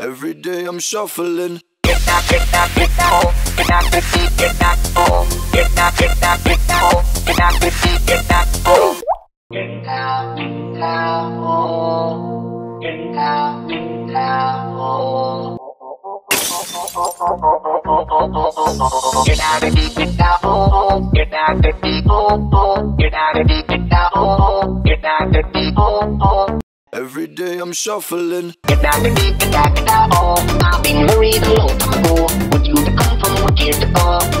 Every day I'm shuffling. Get that, get that, get that. Get that, get that, get that hole. Get that, get that, get that. Get that, get that, get that. Get down, get hole. Get down, get hole. Get out the get hole. Get out the. Get out the get. Get out the hole. Every day I'm shuffling. Get the deep, get down, get oh I've been ago Would you come from, would you